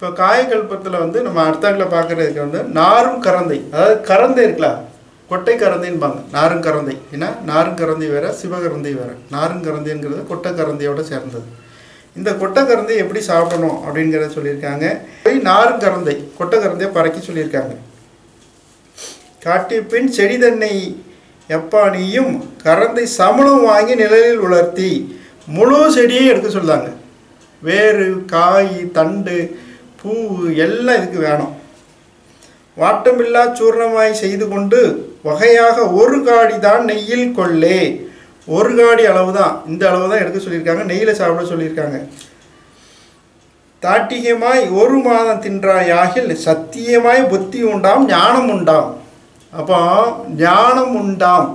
இப்போ காயக்கல்பத்தில் வந்து நம்ம அடுத்தாக்கில் பார்க்குறதுக்கு வந்து நாரும் கரந்தை. அதாவது கரந்தை இருக்கலாம் கொட்டை கரந்தைன்பாங்க நாரும் கரந்தை. ஏன்னா நாரும் கரந்தை வேற சிவகரந்தை வேற. நாரும் கரந்தைங்கிறது கொட்டை கரந்தையோட சேர்ந்தது. இந்த கொட்டை கரந்தை எப்படி சாப்பிடணும் அப்படிங்கிறத சொல்லியிருக்காங்க. போய் நாரும் கரந்தை கொட்டை கரந்தையை பறக்க சொல்லியிருக்காங்க. காட்டிய பின் செடி தன்னை எப்பானியும் கரந்தை சமணம் வாங்கி நிழலில் உலர்த்தி முழு செடியை எடுக்க சொல்லுவாங்க வேறு காய் தண்டு பூ எல்லாம் இதுக்கு வேணும். வாட்டமில்லா சூர்ணமாய் செய்து கொண்டு வகையாக ஒரு காடி தான் நெய்யில் கொள்ளே. ஒரு காடி அளவு தான் இந்த அளவு தான் எடுக்க சொல்லியிருக்காங்க. நெய்யில் சாப்பிட சொல்லியிருக்காங்க. தாட்டிகமாய் ஒரு மாதம் தின்றாயாகில் சத்தியமாய் புத்தி உண்டாம் ஞானம் உண்டாம். அப்போ ஞானம் உண்டாம்.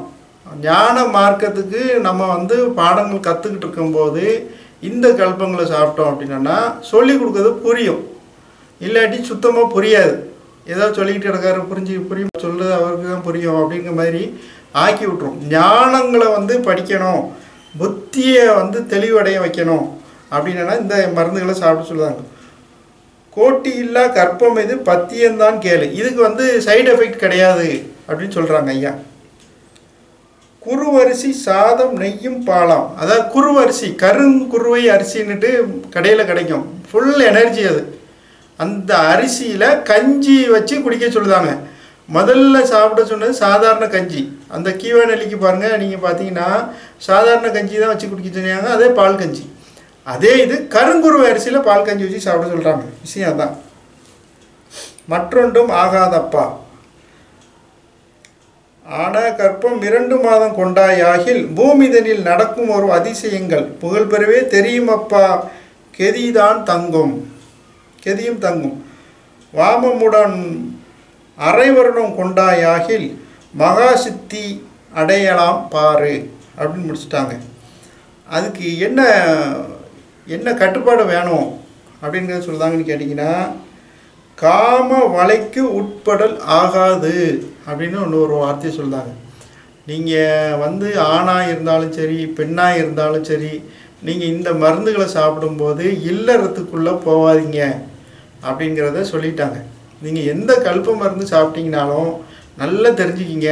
ஞான மார்க்கத்துக்கு நம்ம வந்து பாடங்கள் கற்றுக்கிட்டு இருக்கும்போது இந்த கல்பங்களை சாப்பிட்டோம் அப்படின்னா சொல்லி கொடுக்கறது புரியும். இல்லாட்டி சுத்தமாக புரியாது. ஏதோ சொல்லிக்கிட்டு இருக்காரு புரிஞ்சு புரியும் சொல்றது அவருக்கு தான் புரியும் அப்படிங்கிற மாதிரி ஆக்கி விட்ரும் ஞானங்களை வந்து படிக்கணும். புத்தியை வந்து தெளிவடைய வைக்கணும். அப்படின்னா இந்த மருந்துகளை சாப்பிட சொல்லுவாங்க. கோட்டி இல்லா கற்பம் இது பத்தியம்தான் கேளு. இதுக்கு வந்து சைடு எஃபெக்ட் கிடையாது அப்படின்னு சொல்கிறாங்க ஐயா. குருவரிசி சாதம் நெய்யும் பாலாம். அதாவது குருவரிசி கருங்குருவை அரிசின்னுட்டு கடையில் கிடைக்கும். ஃபுல் எனர்ஜி அது. அந்த அரிசியில் கஞ்சி வச்சு குடிக்க சொல்லுதாங்க. முதல்ல சாப்பிட சொன்னது சாதாரண கஞ்சி. அந்த கீவாநெல்லிக்கு பாருங்கள் நீங்கள் பார்த்தீங்கன்னா சாதாரண கஞ்சி தான் வச்சு குடிக்க சொன்னாங்க அதே பால் கஞ்சி. அதே இது கருங்குருவை அரிசியில் பால் கஞ்சி வச்சு சாப்பிட சொல்கிறாங்க விஷயம் அதான். மற்றொன்றும் ஆகாதப்பா. ஆனா கற்பம் இரண்டு மாதம் கொண்டாயாகில் பூமிதனில் நடக்கும் ஒரு அதிசயங்கள். புகழ்பெறவே தெரியுமப்பா. கெதிதான் தங்கும். கெதியும் தங்கும். வாமமுடன் அரைவருடம் கொண்டாயாகில் மகா சித்தி அடையலாம் பாரு அப்படின்னு முடிச்சுட்டாங்க. அதுக்கு என்ன என்ன கட்டுப்பாடு வேணும் அப்படிங்கிறத சொல்லுதாங்கன்னு கேட்டிங்கன்னா காம வலைக்கு உட்படல் ஆகாது அப்படின்னு ஒன்று ஒரு வார்த்தையை சொல்லுதாங்க. நீங்கள் வந்து ஆணாக இருந்தாலும் சரி பெண்ணாக இருந்தாலும் சரி நீங்கள் இந்த மருந்துகளை சாப்பிடும்போது இல்லறத்துக்குள்ளே போகாதீங்க அப்படிங்கிறத சொல்லிட்டாங்க. நீங்கள் எந்த கல்ப மருந்து சாப்பிட்டீங்கனாலும் நல்லா தெரிஞ்சுக்கிங்க.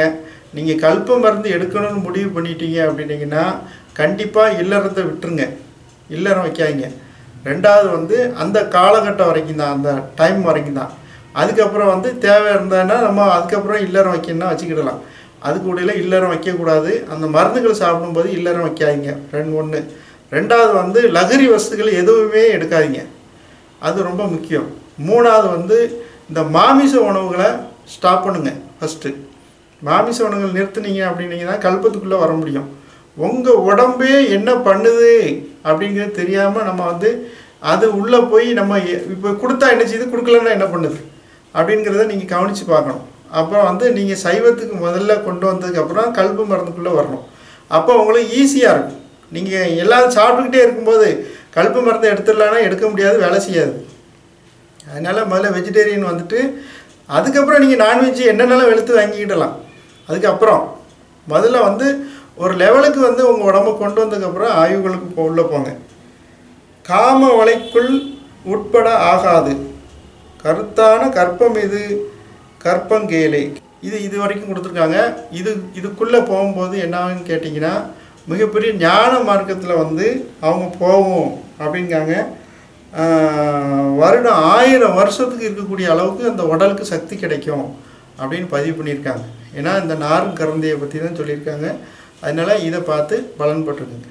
நீங்கள் கல்ப மருந்து எடுக்கணும்னு முடிவு பண்ணிட்டீங்க அப்படின்னீங்கன்னா கண்டிப்பாக இல்லறத்தை விட்டுருங்க. இல்லறம் வைக்காதீங்க. ரெண்டாவது வந்து அந்த காலகட்டம் வரைக்கும் தான் அந்த டைம் வரைக்கும் தான். அதுக்கப்புறம் வந்து தேவை இருந்ததுன்னா நம்ம அதுக்கப்புறம் இல்லறம் வைக்கணும்னா வச்சுக்கிடலாம். அதுக்கு இடையில இல்லறம் வைக்கக்கூடாது. அந்த மருந்துகள் சாப்பிடும்போது இல்லறம் வைக்காதீங்க. ரெண்டு ஒன்று ரெண்டாவது வந்து லகரி வஸ்துகள் எதுவுமே எடுக்காதீங்க. அது ரொம்ப முக்கியம். மூணாவது வந்து இந்த மாமிச உணவுகளை ஸ்டாப் பண்ணுங்க ஃபஸ்ட்டு மாமிச உணவுகள் நிறுத்துனீங்க அப்படின்னீங்கன்னா கல்பத்துக்குள்ளே வர முடியும். உங்கள் உடம்பே என்ன பண்ணுது அப்படிங்கிறது தெரியாமல் நம்ம வந்து அது உள்ளே போய் நம்ம இப்போ கொடுத்தா என்ன செய்யுது? கொடுக்கலன்னா என்ன பண்ணுது? அப்படிங்கிறத நீங்கள் கவனித்து பார்க்கணும். அப்புறம் வந்து நீங்கள் சைவத்துக்கு முதல்ல கொண்டு வந்ததுக்கப்புறம் கல்பு மருந்துக்குள்ளே வரணும். அப்போ உங்களுக்கு ஈஸியாக இருக்கும். நீங்கள் எல்லாம் சாப்பிட்டுக்கிட்டே இருக்கும்போது கல்பு மருந்தை எடுத்துடலான்னா எடுக்க முடியாது வேலை செய்யாது. அதனால் முதல்ல வெஜிடேரியன் வந்துட்டு அதுக்கப்புறம் நீங்கள் நான்வெஜ் என்னென்னலாம் வெளுத்து வாங்கிக்கிடலாம். அதுக்கப்புறம் முதல்ல வந்து ஒரு லெவலுக்கு வந்து உங்கள் உடம்ப கொண்டு வந்ததுக்கப்புறம் ஆய்வுகளுக்கு உள்ளே போங்க. காம வலைக்குள் உட்பட ஆகாது. கருத்தான கற்பம் இது கற்பங்கேலை. இது இது வரைக்கும் கொடுத்துருக்காங்க. இது இதுக்குள்ளே போகும்போது என்னான்னு கேட்டிங்கன்னா மிகப்பெரிய ஞான மார்க்கத்தில் வந்து அவங்க போவோம் அப்படிங்காங்க வருடம் ஆயிரம் வருஷத்துக்கு இருக்கக்கூடிய அளவுக்கு அந்த உடலுக்கு சக்தி கிடைக்கும் அப்படின்னு பதிவு பண்ணியிருக்காங்க. ஏன்னா இந்த நாரும் கரந்தையை பற்றி தான் சொல்லியிருக்காங்க. அதனால் இதை பார்த்து பலன்பட்டுருக்குங்க